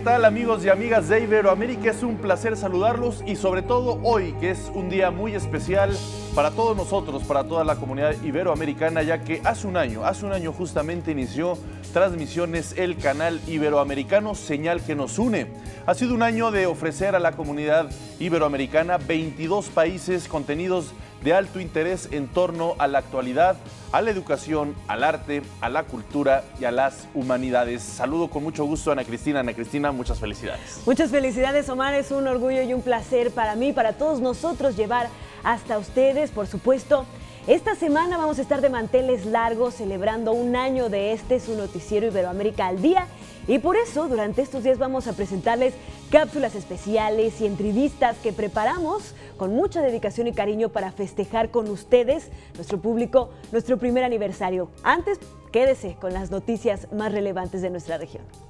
¿qué tal amigos y amigas de Iberoamérica? Es un placer saludarlos y sobre todo hoy, que es un día muy especial para todos nosotros, para toda la comunidad iberoamericana, ya que hace un año, hace un año justamente inició transmisiones el canal iberoamericano, señal que nos une. Ha sido un año de ofrecer a la comunidad iberoamericana 22 países contenidos de alto interés en torno a la actualidad, a la educación, al arte, a la cultura y a las humanidades. Saludo con mucho gusto a Ana Cristina. Ana Cristina, muchas felicidades. Muchas felicidades, Omar. Es un orgullo y un placer para mí, para todos nosotros, llevar hasta ustedes, por supuesto, esta semana vamos a estar de manteles largos celebrando un año de este su noticiero Iberoamérica al día y por eso durante estos días vamos a presentarles cápsulas especiales y entrevistas que preparamos con mucha dedicación y cariño para festejar con ustedes, nuestro público, nuestro primer aniversario. Antes, quédese con las noticias más relevantes de nuestra región.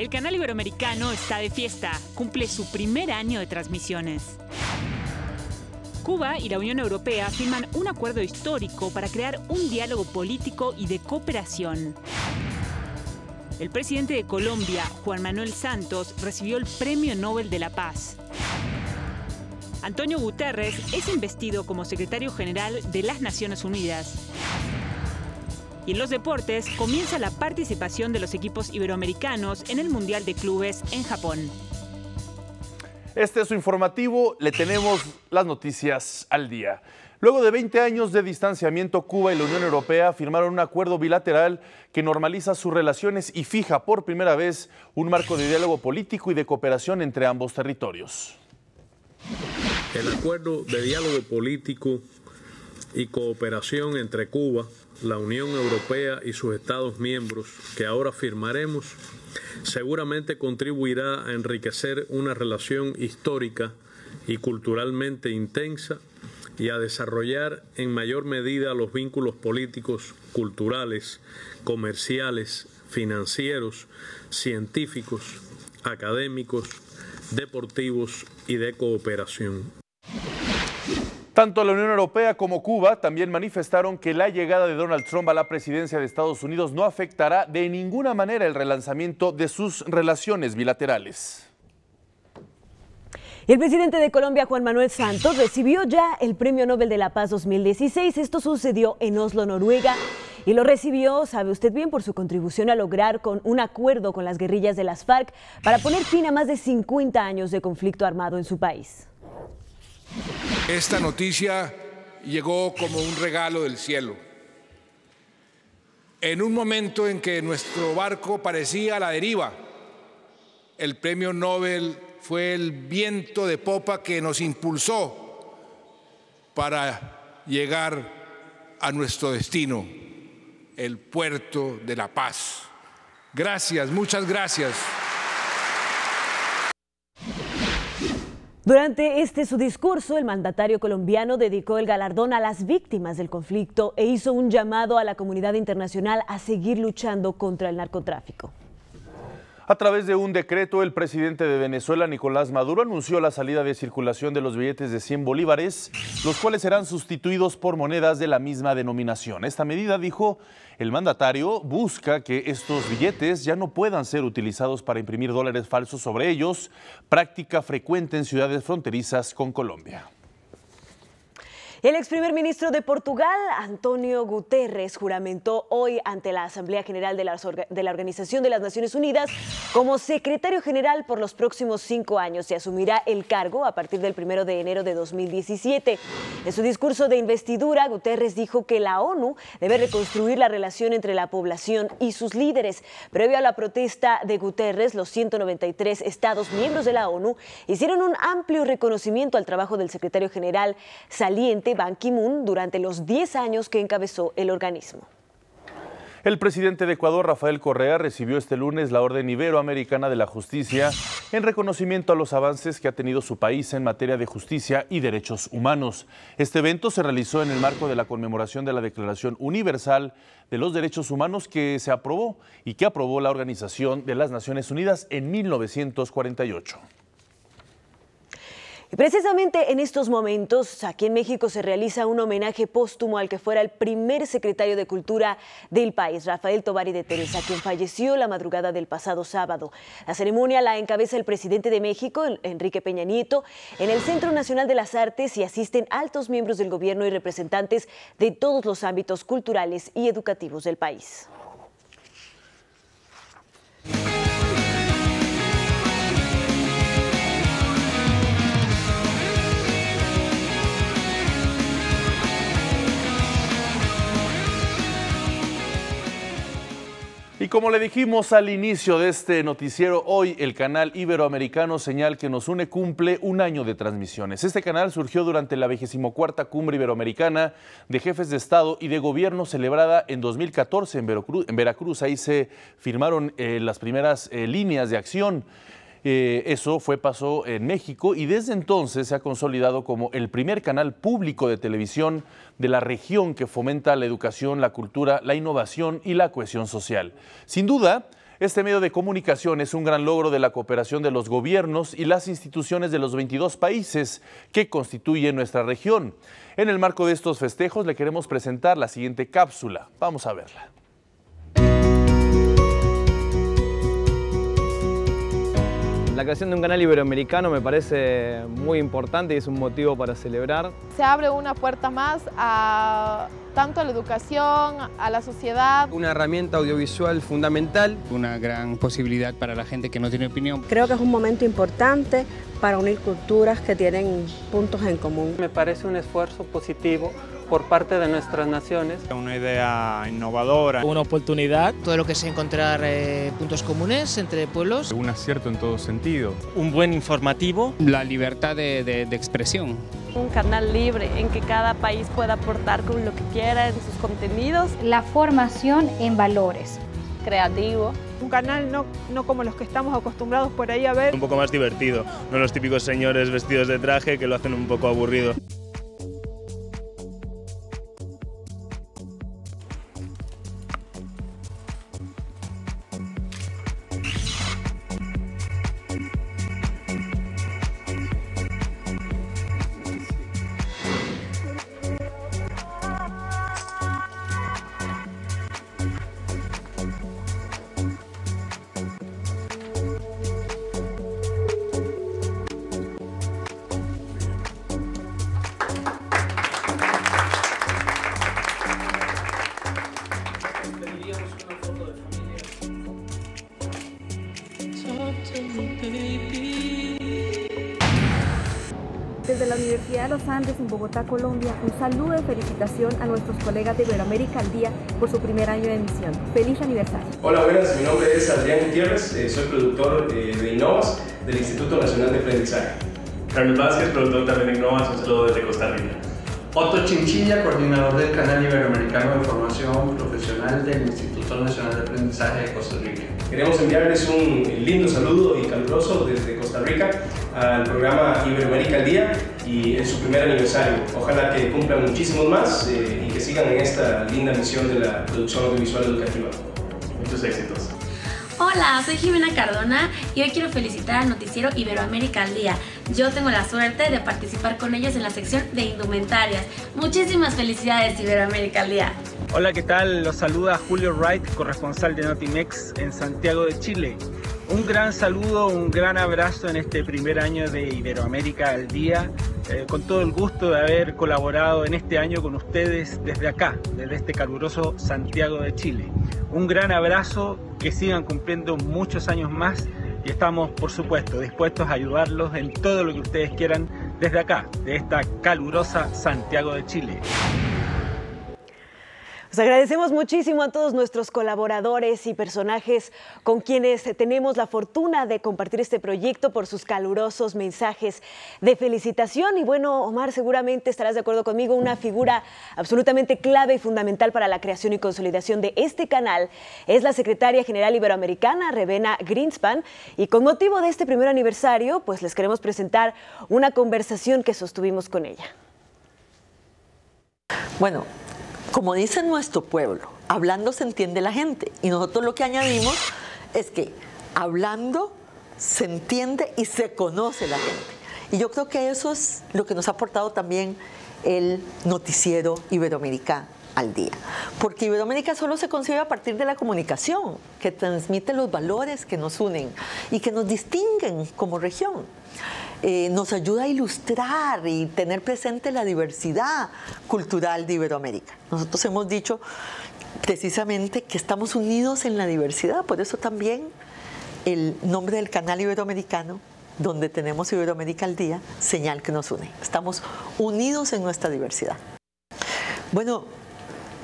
El canal iberoamericano está de fiesta, cumple su primer año de transmisiones. Cuba y la Unión Europea firman un acuerdo histórico para crear un diálogo político y de cooperación. El presidente de Colombia, Juan Manuel Santos, recibió el Premio Nobel de la Paz. Antonio Guterres es investido como secretario general de las Naciones Unidas. Y en los deportes comienza la participación de los equipos iberoamericanos en el Mundial de Clubes en Japón. Este es su informativo, le tenemos las noticias al día. Luego de 20 años de distanciamiento, Cuba y la Unión Europea firmaron un acuerdo bilateral que normaliza sus relaciones y fija por primera vez un marco de diálogo político y de cooperación entre ambos territorios. El acuerdo de diálogo político y cooperación entre Cuba la Unión Europea y sus Estados miembros que ahora firmaremos seguramente contribuirá a enriquecer una relación histórica y culturalmente intensa y a desarrollar en mayor medida los vínculos políticos, culturales, comerciales, financieros, científicos, académicos, deportivos y de cooperación. Tanto la Unión Europea como Cuba también manifestaron que la llegada de Donald Trump a la presidencia de Estados Unidos no afectará de ninguna manera el relanzamiento de sus relaciones bilaterales. El presidente de Colombia, Juan Manuel Santos, recibió ya el Premio Nobel de la Paz 2016. Esto sucedió en Oslo, Noruega, y lo recibió, sabe usted bien, por su contribución a lograr con un acuerdo con las guerrillas de las FARC para poner fin a más de 50 años de conflicto armado en su país. Esta noticia llegó como un regalo del cielo. En un momento en que nuestro barco parecía a la deriva, el premio Nobel fue el viento de popa que nos impulsó para llegar a nuestro destino, el puerto de la paz. Gracias, muchas gracias. Durante este su discurso, el mandatario colombiano dedicó el galardón a las víctimas del conflicto e hizo un llamado a la comunidad internacional a seguir luchando contra el narcotráfico. A través de un decreto, el presidente de Venezuela, Nicolás Maduro, anunció la salida de circulación de los billetes de 100 bolívares, los cuales serán sustituidos por monedas de la misma denominación. Esta medida, dijo el mandatario, busca que estos billetes ya no puedan ser utilizados para imprimir dólares falsos sobre ellos, práctica frecuente en ciudades fronterizas con Colombia. El ex primer ministro de Portugal, Antonio Guterres, juramentó hoy ante la Asamblea General de la, Organización de las Naciones Unidas como secretario general por los próximos cinco años y asumirá el cargo a partir del primero de enero de 2017. En su discurso de investidura, Guterres dijo que la ONU debe reconstruir la relación entre la población y sus líderes. Previo a la protesta de Guterres, los 193 Estados miembros de la ONU hicieron un amplio reconocimiento al trabajo del secretario general saliente Ban Ki-moon durante los 10 años que encabezó el organismo. El presidente de Ecuador, Rafael Correa, recibió este lunes la Orden Iberoamericana de la Justicia en reconocimiento a los avances que ha tenido su país en materia de justicia y derechos humanos. Este evento se realizó en el marco de la conmemoración de la Declaración Universal de los Derechos Humanos que se aprobó y que aprobó la Organización de las Naciones Unidas en 1948. Y precisamente en estos momentos, aquí en México se realiza un homenaje póstumo al que fuera el primer secretario de Cultura del país, Rafael Tobari de Teresa, quien falleció la madrugada del pasado sábado. La ceremonia la encabeza el presidente de México, Enrique Peña Nieto, en el Centro Nacional de las Artes y asisten altos miembros del gobierno y representantes de todos los ámbitos culturales y educativos del país. Como le dijimos al inicio de este noticiero, hoy el canal Iberoamericano Señal que nos une cumple un año de transmisiones. Este canal surgió durante la 24 Cumbre Iberoamericana de Jefes de Estado y de Gobierno celebrada en 2014 en Veracruz. Ahí se firmaron eh, las primeras eh, líneas de acción. Eh, eso fue pasó en México y desde entonces se ha consolidado como el primer canal público de televisión de la región que fomenta la educación, la cultura, la innovación y la cohesión social. Sin duda, este medio de comunicación es un gran logro de la cooperación de los gobiernos y las instituciones de los 22 países que constituyen nuestra región. En el marco de estos festejos le queremos presentar la siguiente cápsula. Vamos a verla. La creación de un canal iberoamericano me parece muy importante y es un motivo para celebrar. Se abre una puerta más a tanto a la educación, a la sociedad. Una herramienta audiovisual fundamental. Una gran posibilidad para la gente que no tiene opinión. Creo que es un momento importante para unir culturas que tienen puntos en común. Me parece un esfuerzo positivo por parte de nuestras naciones. Una idea innovadora. Una oportunidad. Todo lo que es encontrar eh, puntos comunes entre pueblos. Un acierto en todo sentido. Un buen informativo. La libertad de, de, de expresión. Un canal libre en que cada país pueda aportar con lo que quiera en sus contenidos. La formación en valores. Creativo. Un canal no, no como los que estamos acostumbrados por ahí a ver. Un poco más divertido, no los típicos señores vestidos de traje que lo hacen un poco aburrido. Felicitación a nuestros colegas de Iberoamérica al Día por su primer año de emisión. ¡Feliz aniversario! Hola, buenas, mi nombre es Adrián Gutiérrez, eh, soy productor eh, de Innovas del Instituto Nacional de Aprendizaje. Carlos Vázquez, productor también de Innovas, un saludo desde Costa Rica. Otto Chinchilla, coordinador del canal Iberoamericano de Formación Profesional del Instituto Nacional de Aprendizaje de Costa Rica. Queremos enviarles un lindo saludo y caluroso desde Costa Rica al programa Iberoamérica al Día y en su primer aniversario. Ojalá que cumplan muchísimos más eh, y que sigan en esta linda misión de la producción audiovisual educativa. Muchos éxitos. Hola, soy Jimena Cardona y hoy quiero felicitar al noticiero Iberoamérica al Día. Yo tengo la suerte de participar con ellos en la sección de indumentarias. Muchísimas felicidades Iberoamérica al Día. Hola, ¿qué tal? Los saluda Julio Wright, corresponsal de Notimex en Santiago de Chile. Un gran saludo, un gran abrazo en este primer año de Iberoamérica al Día, eh, con todo el gusto de haber colaborado en este año con ustedes desde acá, desde este caluroso Santiago de Chile. Un gran abrazo, que sigan cumpliendo muchos años más y estamos, por supuesto, dispuestos a ayudarlos en todo lo que ustedes quieran desde acá, de esta calurosa Santiago de Chile. Os agradecemos muchísimo a todos nuestros colaboradores y personajes con quienes tenemos la fortuna de compartir este proyecto por sus calurosos mensajes de felicitación. Y bueno, Omar, seguramente estarás de acuerdo conmigo, una figura absolutamente clave y fundamental para la creación y consolidación de este canal es la secretaria general iberoamericana, Rebena Greenspan. Y con motivo de este primer aniversario, pues les queremos presentar una conversación que sostuvimos con ella. Bueno, como dice nuestro pueblo, hablando se entiende la gente. Y nosotros lo que añadimos es que hablando se entiende y se conoce la gente. Y yo creo que eso es lo que nos ha aportado también el noticiero Iberoamérica al día. Porque Iberoamérica solo se concibe a partir de la comunicación, que transmite los valores que nos unen y que nos distinguen como región. Eh, nos ayuda a ilustrar y tener presente la diversidad cultural de Iberoamérica. Nosotros hemos dicho precisamente que estamos unidos en la diversidad, por eso también el nombre del canal iberoamericano, donde tenemos Iberoamérica al día, señal que nos une. Estamos unidos en nuestra diversidad. Bueno,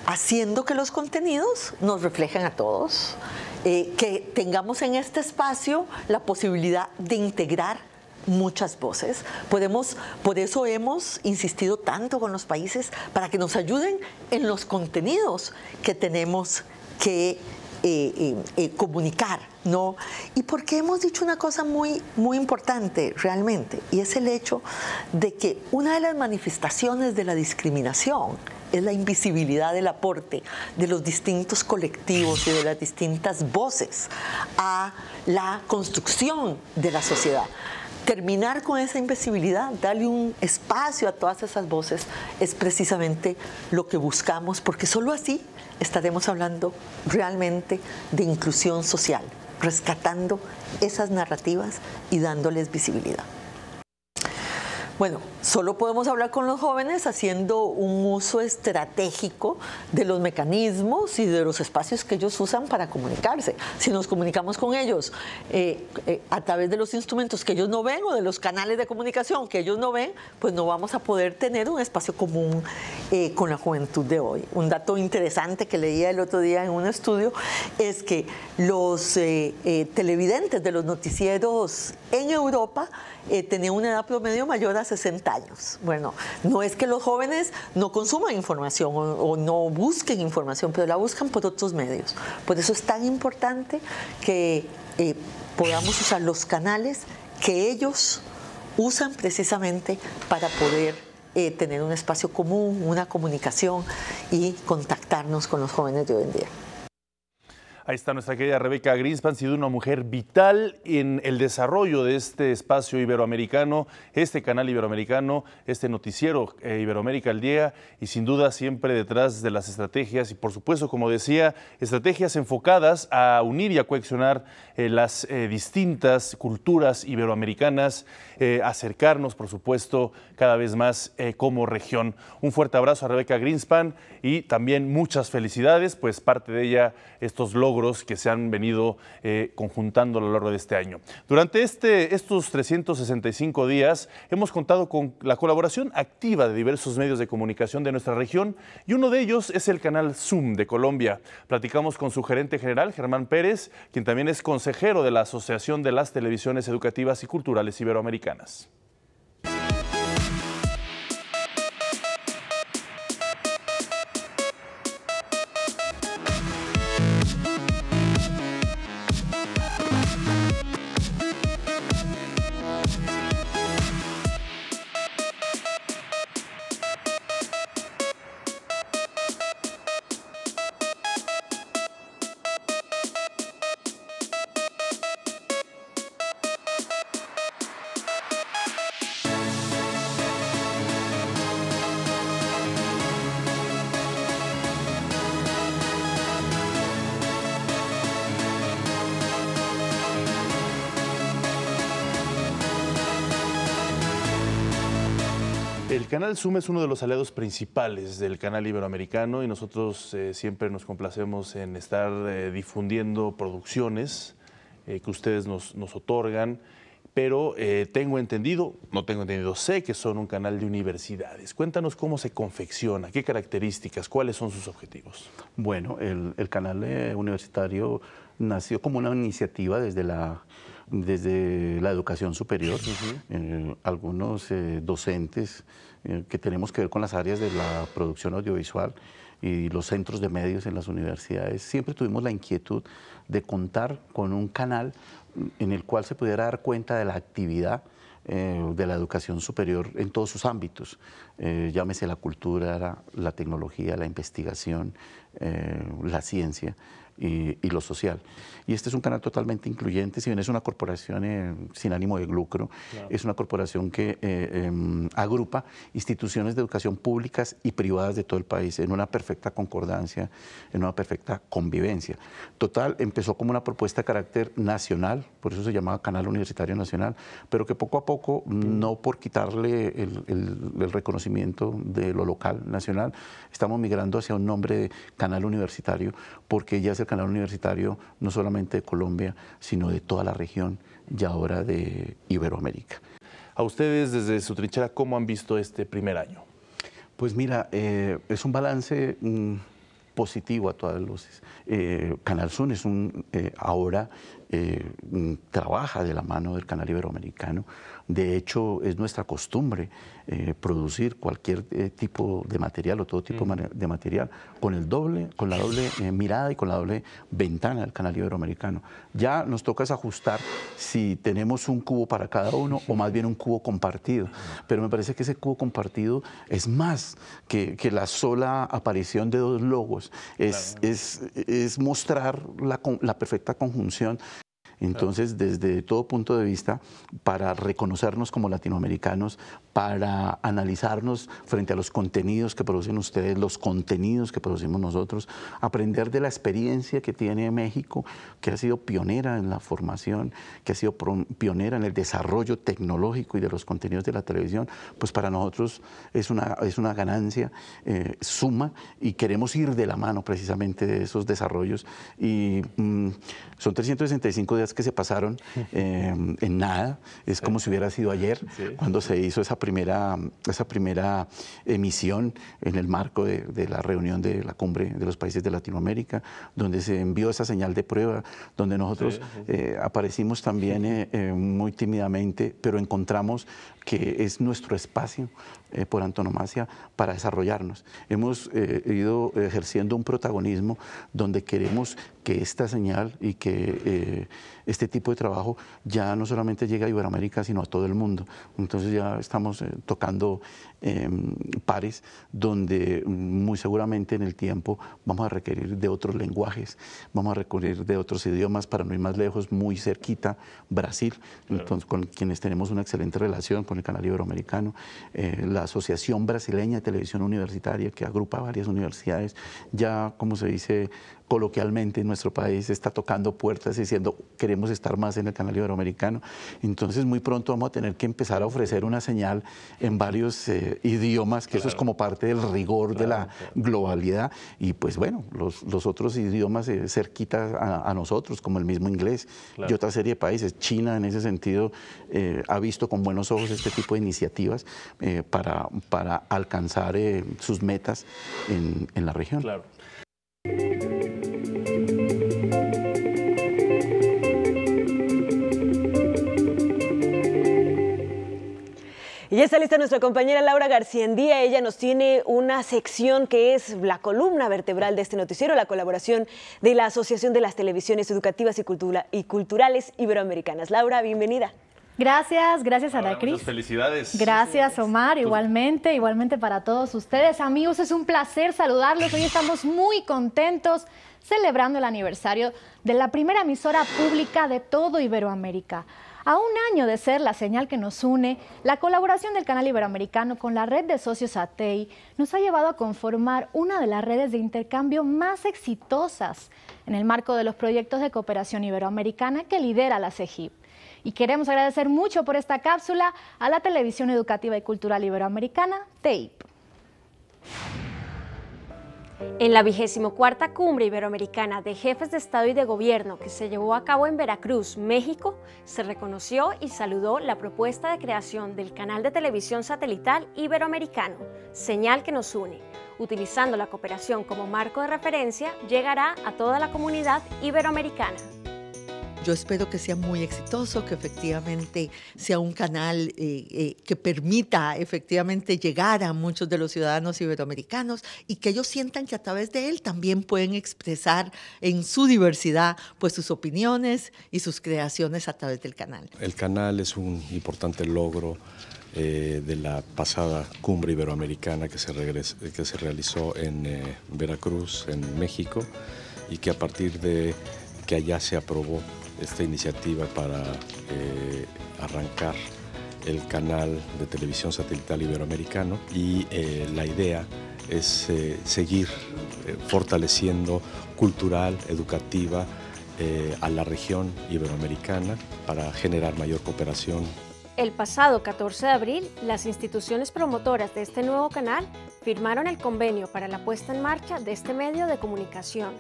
haciendo que los contenidos nos reflejen a todos, eh, que tengamos en este espacio la posibilidad de integrar muchas voces. Podemos, por eso hemos insistido tanto con los países para que nos ayuden en los contenidos que tenemos que eh, eh, eh, comunicar, ¿no? Y porque hemos dicho una cosa muy, muy importante realmente, y es el hecho de que una de las manifestaciones de la discriminación es la invisibilidad del aporte de los distintos colectivos y de las distintas voces a la construcción de la sociedad terminar con esa invisibilidad, darle un espacio a todas esas voces, es precisamente lo que buscamos, porque solo así estaremos hablando realmente de inclusión social, rescatando esas narrativas y dándoles visibilidad. Bueno, solo podemos hablar con los jóvenes haciendo un uso estratégico de los mecanismos y de los espacios que ellos usan para comunicarse. Si nos comunicamos con ellos eh, eh, a través de los instrumentos que ellos no ven o de los canales de comunicación que ellos no ven, pues no vamos a poder tener un espacio común eh, con la juventud de hoy. Un dato interesante que leía el otro día en un estudio es que los televidentes de los noticieros en Europa tenían una edad promedio mayor a 60 años. Bueno, no es que los jóvenes no consuman información o, no busquen información, pero la buscan por otros medios. Por eso es tan importante que eh, podamos usar los canales que ellos usan precisamente para poder eh, tener un espacio común, una comunicación y contactarnos con los jóvenes de hoy en día. Ahí está nuestra querida Rebeca Greenspan, sido una mujer vital en el desarrollo de este espacio iberoamericano, este canal iberoamericano, este noticiero eh, Iberoamérica al día y sin duda siempre detrás de las estrategias y por supuesto, como decía, estrategias enfocadas a unir y a coaccionar eh, las eh, distintas culturas iberoamericanas, acercarnos, por supuesto, cada vez más como región. Un fuerte abrazo a Rebeca Greenspan y también muchas felicidades, pues parte de ella estos logros que se han venido eh, conjuntando a lo largo de este año. Durante este, estos 365 días hemos contado con la colaboración activa de diversos medios de comunicación de nuestra región y uno de ellos es el canal Zoom de Colombia. Platicamos con su gerente general, Germán Pérez, quien también es consejero de la Asociación de las Televisiones Educativas y Culturales Iberoamericanas. El canal Zoom es uno de los aliados principales del canal iberoamericano y nosotros eh, siempre nos complacemos en estar eh, difundiendo producciones eh, que ustedes nos, otorgan, pero tengo entendido, no tengo entendido, sé que son un canal de universidades. Cuéntanos cómo se confecciona, qué características, cuáles son sus objetivos. Bueno, el, canal universitario nació como una iniciativa desde la desde la educación superior, algunos docentes eh, que tenemos que ver con las áreas de la producción audiovisual y los centros de medios en las universidades, siempre tuvimos la inquietud de contar con un canal en el cual se pudiera dar cuenta de la actividad eh, de la educación superior en todos sus ámbitos, eh, llámese la cultura, la, tecnología, la investigación, la ciencia, y, y lo social. Y este es un canal totalmente incluyente, si bien es una corporación eh, sin ánimo de lucro, Claro. es una corporación que eh, em, agrupa instituciones de educación públicas y privadas de todo el país en una perfecta concordancia, en una perfecta convivencia. Total, empezó como una propuesta de carácter nacional, por eso se llamaba Canal Universitario Nacional, pero que poco a poco, no por quitarle el, el- el reconocimiento de lo local, nacional, estamos migrando hacia un nombre de Canal Universitario, porque ya es el Canal Universitario no solamente de Colombia, sino de toda la región y ahora de Iberoamérica. A ustedes desde su trinchera, ¿cómo han visto este primer año? Pues mira, eh, es un balance mm, positivo a todas luces. Eh, Canal Sun es un, eh, ahora eh, trabaja de la mano del canal iberoamericano. De hecho, es nuestra costumbre eh, producir cualquier eh, tipo de material o todo tipo de material con el doble, con la doble mirada y con la doble ventana del canal iberoamericano. Ya nos toca es ajustar si tenemos un cubo para cada uno o más bien un cubo compartido. Pero me parece que ese cubo compartido es más que, que la sola aparición de dos logos. Es, es, es mostrar la perfecta conjunción entonces, desde todo punto de vista, para reconocernos como latinoamericanos, para analizarnos frente a los contenidos que producen ustedes, los contenidos que producimos nosotros, aprender de la experiencia que tiene México, que ha sido pionera en la formación, que ha sido pionera en el desarrollo tecnológico y de los contenidos de la televisión, pues para nosotros es una, es una ganancia eh, suma y queremos ir de la mano precisamente de esos desarrollos. Y mm, son 365 días que se pasaron eh, en nada, es como si hubiera sido ayer, cuando se hizo esa primera, esa primera emisión en el marco de, de la reunión de la cumbre de los países de Latinoamérica, donde se envió esa señal de prueba, donde nosotros Sí, sí. eh, aparecimos también eh, eh, muy tímidamente, pero encontramos que es nuestro espacio eh, por antonomasia para desarrollarnos. Hemos eh, ido ejerciendo un protagonismo donde queremos que esta señal y que eh, este tipo de trabajo ya no solamente llegue a Iberoamérica, sino a todo el mundo. Entonces ya estamos eh, tocando eh, pares donde mm, muy seguramente en el tiempo vamos a requerir de otros lenguajes, vamos a requerir de otros idiomas para no ir más lejos, muy cerquita, Brasil, entonces, con quienes tenemos una excelente relación con el canal iberoamericano, eh, la Asociación Brasileña de Televisión Universitaria, que agrupa varias universidades, ya, como se dice coloquialmente en nuestro país, está tocando puertas diciendo queremos estar más en el canal iberoamericano. Entonces, muy pronto vamos a tener que empezar a ofrecer una señal en varios eh, idiomas, que eso es como parte del rigor de la globalidad. Y pues bueno, los, los otros idiomas eh, cerquitas a, a nosotros, como el mismo inglés y otra serie de países. China, en ese sentido, eh, ha visto con buenos ojos este tipo de iniciativas eh, para, para alcanzar sus metas en, en la región. Claro. Y ya está lista nuestra compañera Laura García Endía. Ella nos tiene una sección que es la columna vertebral de este noticiero, la colaboración de la Asociación de las Televisiones Educativas y, Cultura- y Culturales Iberoamericanas. Laura, bienvenida. Gracias, gracias a la Cris. muchas felicidades. Gracias, Omar. Igualmente, igualmente para todos ustedes. Amigos, es un placer saludarlos. Hoy estamos muy contentos celebrando el aniversario de la primera emisora pública de todo Iberoamérica. A un año de ser la señal que nos une, la colaboración del canal iberoamericano con la red de socios ATEI nos ha llevado a conformar una de las redes de intercambio más exitosas en el marco de los proyectos de cooperación iberoamericana que lidera la CEGIP. Y queremos agradecer mucho por esta cápsula a la Televisión Educativa y Cultural Iberoamericana, TEIP. En la vigésimo cuarta cumbre iberoamericana de jefes de Estado y de Gobierno que se llevó a cabo en Veracruz, México, se reconoció y saludó la propuesta de creación del canal de televisión satelital iberoamericano, señal que nos une. Utilizando la cooperación como marco de referencia, llegará a toda la comunidad iberoamericana. Yo espero que sea muy exitoso, que efectivamente sea un canal eh, eh, que permita efectivamente llegar a muchos de los ciudadanos iberoamericanos y que ellos sientan que a través de él también pueden expresar en su diversidad pues sus opiniones y sus creaciones a través del canal. El canal es un importante logro eh, de la pasada cumbre iberoamericana que se, que se realizó en Veracruz, en México. y que a partir de que allá se aprobó esta iniciativa para eh, arrancar el canal de televisión satelital iberoamericano y eh, la idea es eh, seguir fortaleciendo cultural, educativa a la región iberoamericana para generar mayor cooperación el pasado 14 de abril, las instituciones promotoras de este nuevo canal firmaron el convenio para la puesta en marcha de este medio de comunicación.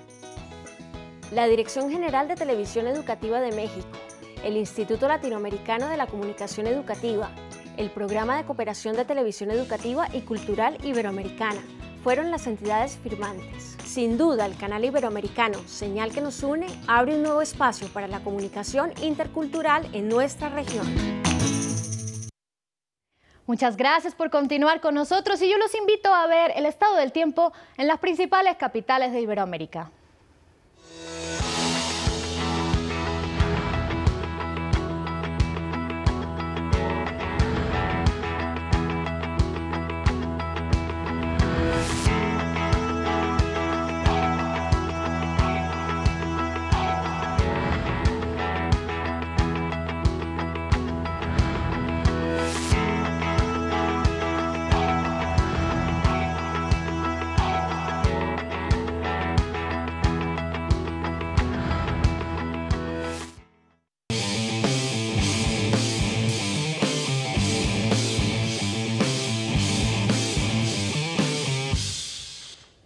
La Dirección General de Televisión Educativa de México, el Instituto Latinoamericano de la Comunicación Educativa, el Programa de Cooperación de Televisión Educativa y Cultural Iberoamericana, fueron las entidades firmantes. Sin duda, el canal iberoamericano, señal que nos une, abre un nuevo espacio para la comunicación intercultural en nuestra región. Muchas gracias por continuar con nosotros y yo los invito a ver el estado del tiempo en las principales capitales de Iberoamérica.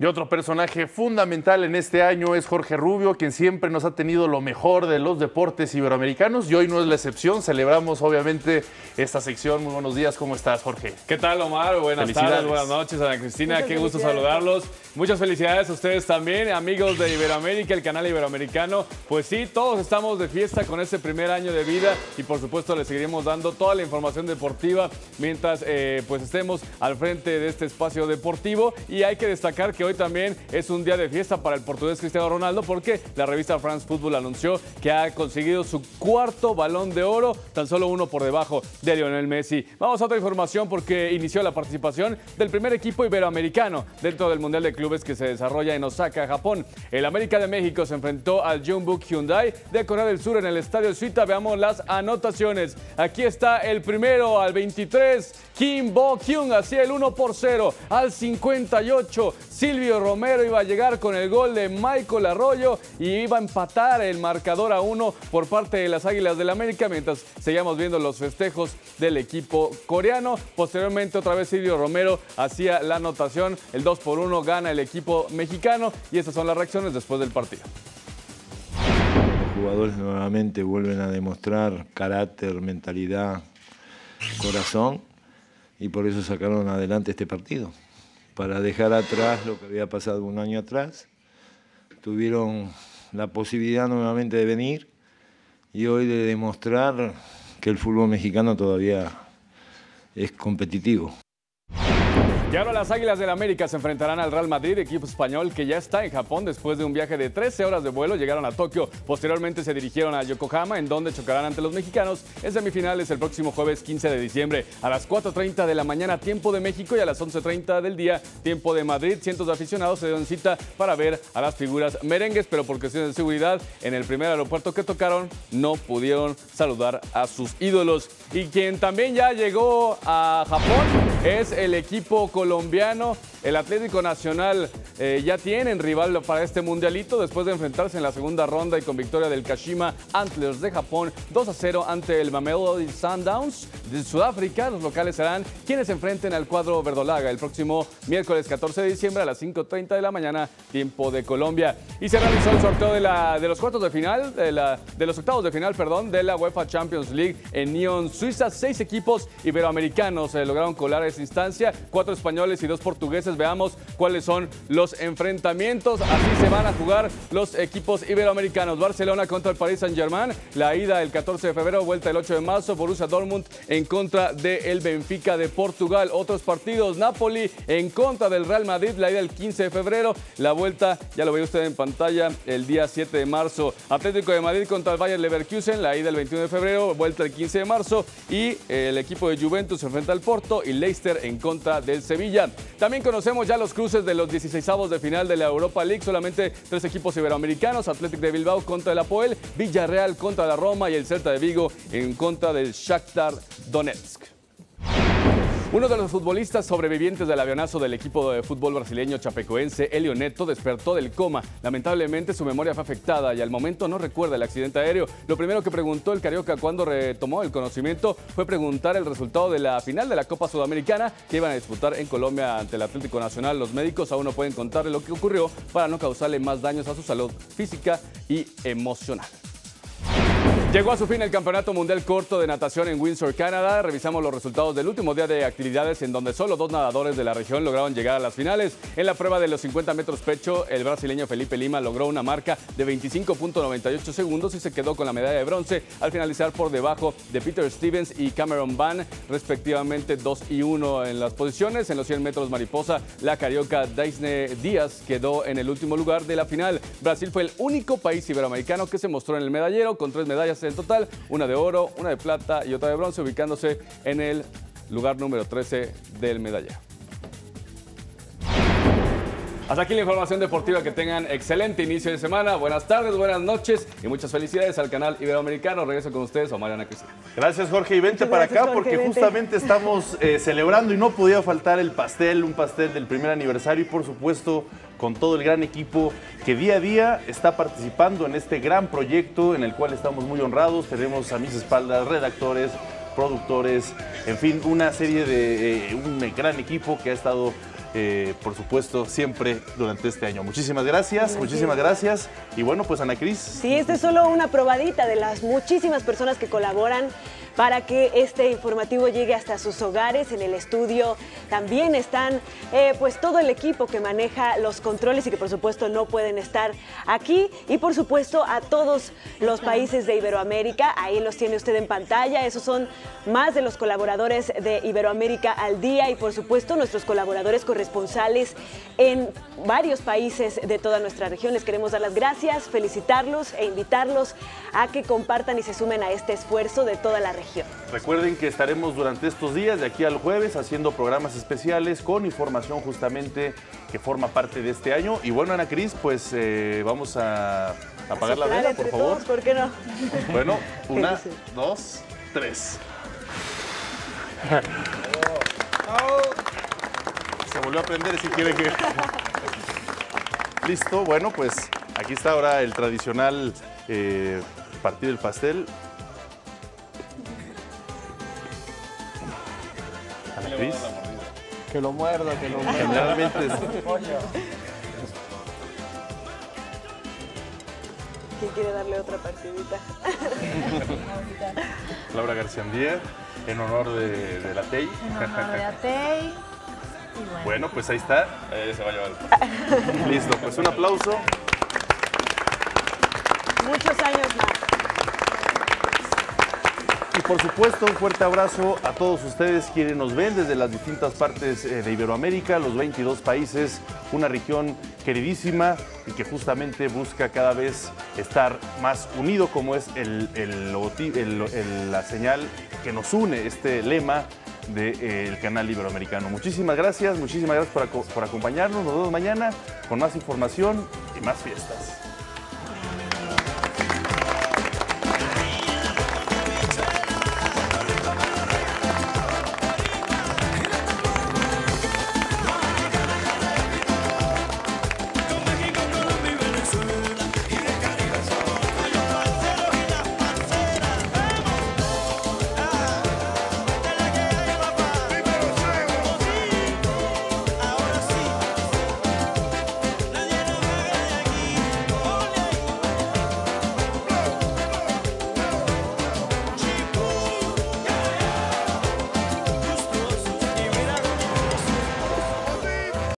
Y otro personaje fundamental en este año es Jorge Rubio, quien siempre nos ha tenido lo mejor de los deportes iberoamericanos y hoy no es la excepción. Celebramos obviamente esta sección. Muy buenos días, ¿cómo estás, Jorge? ¿Qué tal, Omar? Buenas tardes, buenas noches, Ana Cristina. Qué gusto saludarlos. Muchas felicidades a ustedes también, amigos de Iberoamérica, el canal iberoamericano. Pues sí, todos estamos de fiesta con este primer año de vida y por supuesto les seguiremos dando toda la información deportiva mientras eh, pues estemos al frente de este espacio deportivo. Y hay que destacar que hoy también es un día de fiesta para el portugués Cristiano Ronaldo porque la revista France Football anunció que ha conseguido su cuarto balón de oro, tan solo uno por debajo de Lionel Messi. Vamos a otra información porque inició la participación del primer equipo iberoamericano dentro del Mundial de Clubes que se desarrolla en Osaka, Japón. El América de México se enfrentó al Jeonbuk Hyundai de Corea del Sur en el Estadio Suita. Veamos las anotaciones. Aquí está el primero al 23, Kim Bo-kyung hacía el 1 por 0. Al 58, Silvio Romero iba a llegar con el gol de Michael Arroyo y iba a empatar el marcador a 1 por parte de las Águilas del América mientras seguíamos viendo los festejos del equipo coreano. Posteriormente otra vez Silvio Romero hacía la anotación, el 2 por 1 gana el equipo mexicano y estas son las reacciones después del partido. Jugadores nuevamente vuelven a demostrar carácter, mentalidad, corazón y por eso sacaron adelante este partido, para dejar atrás lo que había pasado un año atrás. Tuvieron la posibilidad nuevamente de venir y hoy de demostrar que el fútbol mexicano todavía es competitivo. Y ahora las Águilas del América se enfrentarán al Real Madrid, equipo español que ya está en Japón después de un viaje de 13 horas de vuelo. Llegaron a Tokio, posteriormente se dirigieron a Yokohama, en donde chocarán ante los mexicanos en semifinales el próximo jueves 15 de diciembre a las 4.30 de la mañana, tiempo de México, y a las 11.30 del día, tiempo de Madrid. Cientos de aficionados se dieron cita para ver a las figuras merengues, pero por cuestiones de seguridad, en el primer aeropuerto que tocaron, no pudieron saludar a sus ídolos. Y quien también ya llegó a Japón es el equipo colombiano. El Atlético Nacional eh, ya tienen rival para este mundialito después de enfrentarse en la segunda ronda y con victoria del Kashima Antlers de Japón 2 a 0 ante el Mamelodi Sundowns de Sudáfrica. Los locales serán quienes enfrenten al cuadro verdolaga el próximo miércoles 14 de diciembre a las 5.30 de la mañana, tiempo de Colombia. Y se realizó el sorteo de, la, de los cuartos de final, de, la, de los octavos de final, perdón, de la UEFA Champions League en Nyon, Suiza. Seis equipos iberoamericanos eh, lograron colar esa instancia, cuatro españoles y dos portugueses. Veamos cuáles son los enfrentamientos. Así se van a jugar los equipos iberoamericanos. Barcelona contra el Paris Saint-Germain. La ida el 14 de febrero, vuelta el 8 de marzo. Borussia Dortmund en contra del Benfica de Portugal. Otros partidos, Napoli en contra del Real Madrid. La ida el 15 de febrero. La vuelta, ya lo ve usted en pantalla, el día 7 de marzo. Atlético de Madrid contra el Bayern Leverkusen. La ida el 21 de febrero, vuelta el 15 de marzo. Y el equipo de Juventus se enfrenta al Porto y Leicester en contra del Sevilla. También conocemos ya los cruces de los 16avos de final de la Europa League. Solamente tres equipos iberoamericanos, Athletic de Bilbao contra el Apoel, Villarreal contra la Roma y el Celta de Vigo en contra del Shakhtar Donetsk. Uno de los futbolistas sobrevivientes del avionazo del equipo de fútbol brasileño chapecoense, Elio Neto, despertó del coma. Lamentablemente su memoria fue afectada y al momento no recuerda el accidente aéreo. Lo primero que preguntó el Carioca cuando retomó el conocimiento fue preguntar el resultado de la final de la Copa Sudamericana que iban a disputar en Colombia ante el Atlético Nacional. Los médicos aún no pueden contarle lo que ocurrió para no causarle más daños a su salud física y emocional. Llegó a su fin el Campeonato Mundial Corto de Natación en Windsor, Canadá. Revisamos los resultados del último día de actividades en donde solo dos nadadores de la región lograron llegar a las finales. En la prueba de los 50 metros pecho, el brasileño Felipe Lima logró una marca de 25.98 segundos y se quedó con la medalla de bronce al finalizar por debajo de Peter Stevens y Cameron Van, respectivamente 2 y 1 en las posiciones. En los 100 metros mariposa, la carioca Daisne Díaz quedó en el último lugar de la final. Brasil fue el único país iberoamericano que se mostró en el medallero con tres medallas en total, una de oro, una de plata y otra de bronce, ubicándose en el lugar número 13 del medallero. Hasta aquí la información deportiva. Que tengan excelente inicio de semana. Buenas tardes, buenas noches y muchas felicidades al canal Iberoamericano. Regreso con ustedes, Omar Ana Cristina. Gracias, Jorge. Y vente para acá porque justamente estamos eh, celebrando y no podía faltar el pastel, un pastel del primer aniversario y por supuesto con todo el gran equipo que día a día está participando en este gran proyecto en el cual estamos muy honrados. Tenemos a mis espaldas redactores, productores, en fin, una serie de eh, un gran equipo que ha estado eh, por supuesto, siempre durante este año. Muchísimas gracias, muchísimas gracias. Y bueno, pues Ana Cris. Sí, esta es solo una probadita de las muchísimas personas que colaboran para que este informativo llegue hasta sus hogares. En el estudio también están eh, pues todo el equipo que maneja los controles y que por supuesto no pueden estar aquí. Y por supuesto a todos los países de Iberoamérica, ahí los tiene usted en pantalla. Esos son más de los colaboradores de Iberoamérica al día y por supuesto nuestros colaboradores corresponsales en varios países de toda nuestra región. Les queremos dar las gracias, felicitarlos e invitarlos a que compartan y se sumen a este esfuerzo de toda la región. Recuerden que estaremos durante estos días, de aquí al jueves, haciendo programas especiales con información justamente que forma parte de este año. Y bueno, Ana Cris, pues eh, vamos a apagar la vela, por favor. Todos, ¿Por qué no? Bueno, una, dos, tres. Se volvió a prender si quiere que... Listo, bueno, pues aquí está ahora el tradicional eh, partido del pastel. Que lo muerda, que lo muerda. Generalmente es- ¿Quién quiere darle otra partidita? Laura García Andier, en honor de, de la TEI. En honor de. Y bueno. Bueno, pues ahí está. Eh, se va a llevar. Listo, pues un aplauso. Muchos años más. Por supuesto, un fuerte abrazo a todos ustedes quienes nos ven desde las distintas partes eh, de Iberoamérica, los 22 países, una región queridísima y que justamente busca cada vez estar más unido, como es la señal que nos une, este lema del canal Iberoamericano. Muchísimas gracias, muchísimas gracias por, por acompañarnos. Nos vemos mañana con más información y más fiestas.